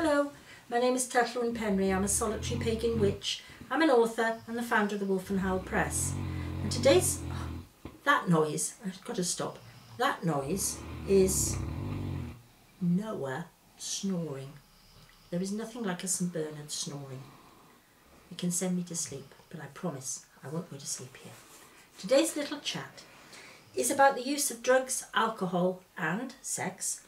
Hello, my name is Tylluan Penry. I'm a solitary pagan witch. I'm an author and the founder of the Wolfenhowle Press. And today's oh, that noise, I've got to stop. That noise is Noah snoring. There is nothing like a St Bernard snoring. It can send me to sleep, but I promise I won't go to sleep here. Today's little chat is about the use of drugs, alcohol, and sex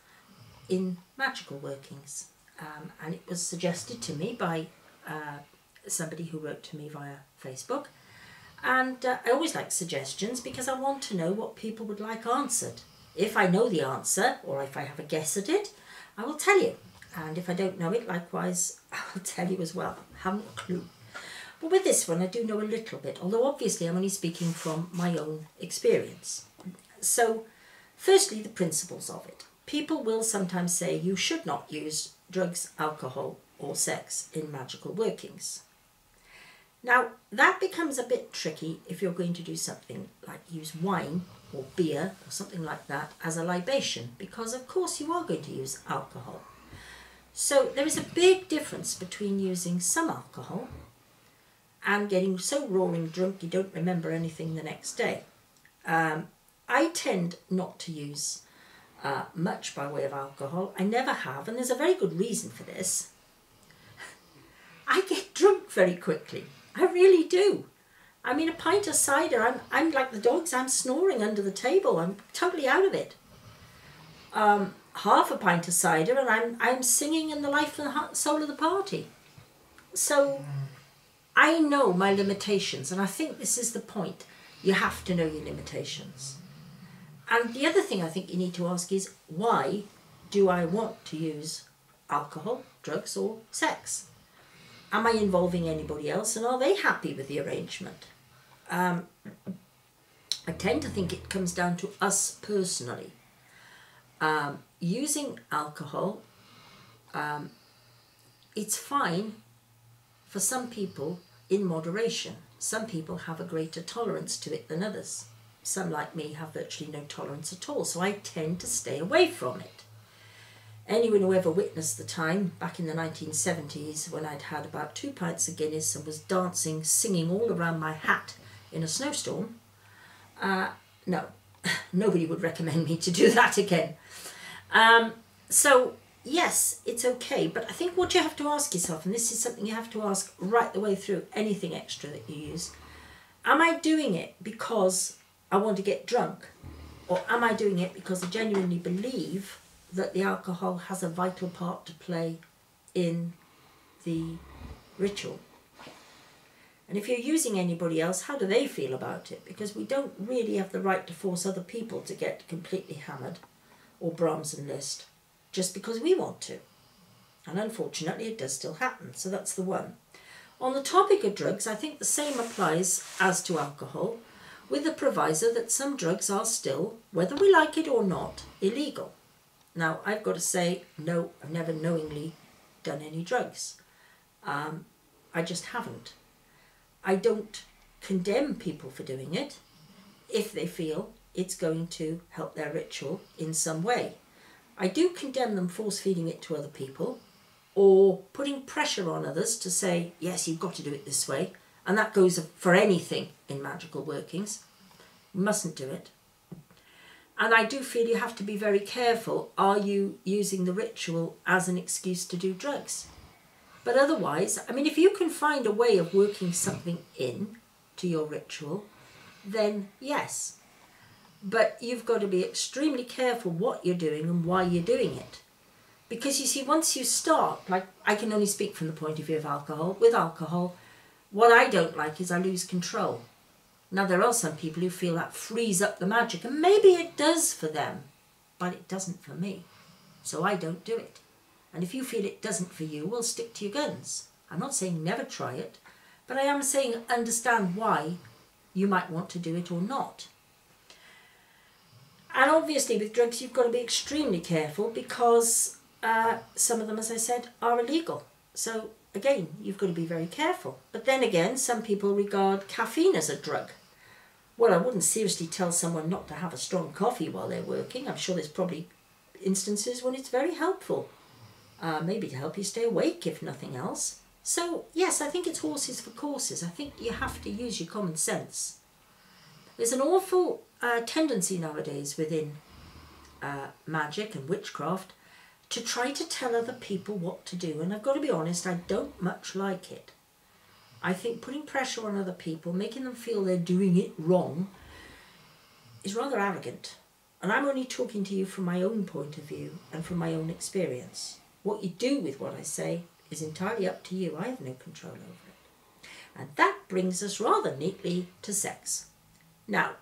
in magical workings. Um, and it was suggested to me by uh, somebody who wrote to me via Facebook. And uh, I always like suggestions because I want to know what people would like answered. If I know the answer or if I have a guess at it, I will tell you. And if I don't know it, likewise, I'll tell you as well. I haven't a clue. But with this one, I do know a little bit, although obviously I'm only speaking from my own experience. So, firstly, the principles of it. People will sometimes say you should not use drugs, alcohol, or sex in magical workings. Now, that becomes a bit tricky if you're going to do something like use wine or beer or something like that as a libation, because of course you are going to use alcohol. So there is a big difference between using some alcohol and getting so roaring drunk you don't remember anything the next day. Um, I tend not to use uh, much by way of alcohol. I never have, and there's a very good reason for this. I get drunk very quickly. I really do. I mean, a pint of cider, I'm, I'm like the dogs, I'm snoring under the table. I'm totally out of it. Um, half a pint of cider, and I'm, I'm singing in the life and soul of the party. So I know my limitations, and I think this is the point. You have to know your limitations. And the other thing I think you need to ask is why do I want to use alcohol, drugs, or sex? Am I involving anybody else, and are they happy with the arrangement? Um, I tend to think it comes down to us personally. Um, using alcohol, um, it's fine for some people in moderation. Some people have a greater tolerance to it than others. Some, like me, have virtually no tolerance at all, so I tend to stay away from it. Anyone who ever witnessed the time back in the 1970s when I'd had about two pints of Guinness and was dancing, singing all around my hat in a snowstorm, uh, no, nobody would recommend me to do that again. Um, so, yes, it's okay, but I think what you have to ask yourself, and this is something you have to ask right the way through anything extra that you use, am I doing it because I want to get drunk? Or am I doing it because I genuinely believe that the alcohol has a vital part to play in the ritual? And if you're using anybody else, how do they feel about it? Because we don't really have the right to force other people to get completely hammered or Brahms and Liszt just because we want to. And unfortunately, it does still happen. So that's the one. On the topic of drugs, I think the same applies as to alcohol with the proviso that some drugs are still, whether we like it or not, illegal. Now, I've got to say, no, I've never knowingly done any drugs. Um, I just haven't. I don't condemn people for doing it if they feel it's going to help their ritual in some way. I do condemn them force feeding it to other people or putting pressure on others to say, yes, you've got to do it this way, and that goes for anything in magical workings. You mustn't do it. And I do feel you have to be very careful. Are you using the ritual as an excuse to do drugs? But otherwise, I mean, if you can find a way of working something in to your ritual, then yes. But you've got to be extremely careful what you're doing and why you're doing it. Because you see, once you start, like I can only speak from the point of view of alcohol, with alcohol, what I don't like is I lose control. Now, there are some people who feel that frees up the magic, and maybe it does for them, but it doesn't for me. So I don't do it. And if you feel it doesn't for you, well, stick to your guns. I'm not saying never try it, but I am saying understand why you might want to do it or not. And obviously, with drugs, you've got to be extremely careful because uh, some of them, as I said, are illegal. So again, you've got to be very careful. But then again, some people regard caffeine as a drug. Well, I wouldn't seriously tell someone not to have a strong coffee while they're working. I'm sure there's probably instances when it's very helpful. uh, maybe to help you stay awake if nothing else. So, yes, I think it's horses for courses. I think you have to use your common sense. There's an awful uh, tendency nowadays within uh, magic and witchcraft to try to tell other people what to do. And I've got to be honest, I don't much like it. I think putting pressure on other people, making them feel they're doing it wrong, is rather arrogant. And I'm only talking to you from my own point of view and from my own experience. What you do with what I say is entirely up to you. I have no control over it. And that brings us rather neatly to sex. Now,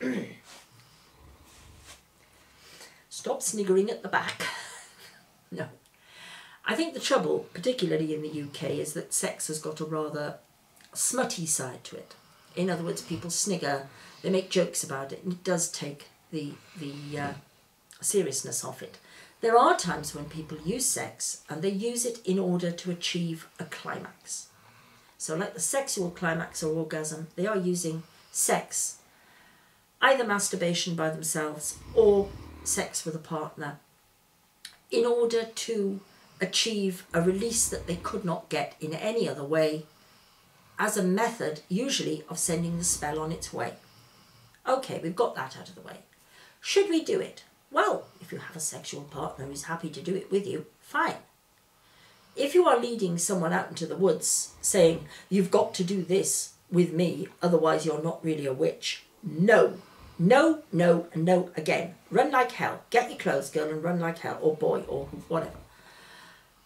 stop sniggering at the back. no. I think the trouble, particularly in the UK, is that sex has got a rather smutty side to it. In other words, people snigger, they make jokes about it, and it does take the, the uh, seriousness of it. There are times when people use sex and they use it in order to achieve a climax. So, like the sexual climax or orgasm, they are using sex, either masturbation by themselves or sex with a partner, in order to achieve a release that they could not get in any other way as a method, usually, of sending the spell on its way. Okay, we've got that out of the way. Should we do it? Well, if you have a sexual partner who's happy to do it with you, fine. If you are leading someone out into the woods saying, you've got to do this with me, otherwise you're not really a witch, no. No, no, and no again. Run like hell. Get your clothes, girl, and run like hell, or boy, or whatever.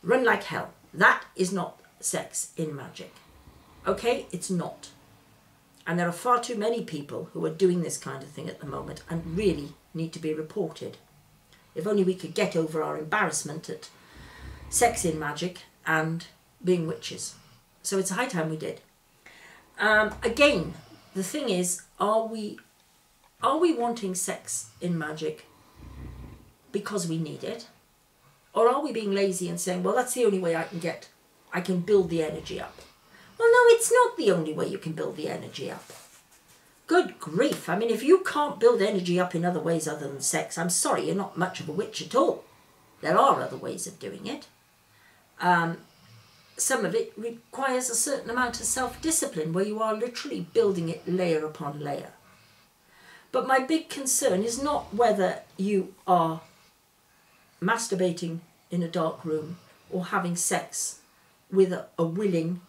Run like hell. That is not sex in magic. Okay, it's not. And there are far too many people who are doing this kind of thing at the moment and really need to be reported. If only we could get over our embarrassment at sex in magic and being witches. So it's high time we did. Um, again, the thing is, are we are we wanting sex in magic because we need it? Or are we being lazy and saying, well, that's the only way I can get, I can build the energy up? Well, no, it's not the only way you can build the energy up. Good grief. I mean, if you can't build energy up in other ways other than sex, I'm sorry, you're not much of a witch at all. There are other ways of doing it. Um, some of it requires a certain amount of self discipline where you are literally building it layer upon layer. But my big concern is not whether you are masturbating in a dark room or having sex with a, a willing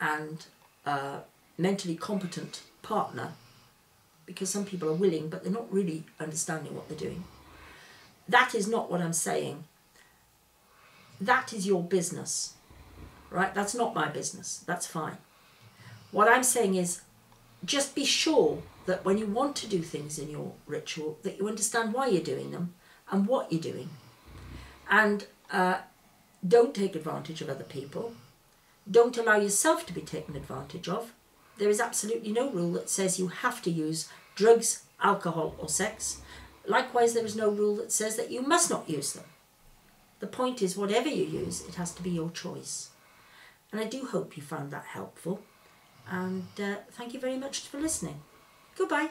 and a mentally competent partner because some people are willing but they're not really understanding what they're doing. That is not what I'm saying. That is your business, right? That's not my business. That's fine. What I'm saying is just be sure that when you want to do things in your ritual, that you understand why you're doing them and what you're doing. And uh, don't take advantage of other people don't allow yourself to be taken advantage of. There is absolutely no rule that says you have to use drugs, alcohol, or sex. Likewise, there is no rule that says that you must not use them. The point is, whatever you use, it has to be your choice. And I do hope you found that helpful. And uh, thank you very much for listening. Goodbye.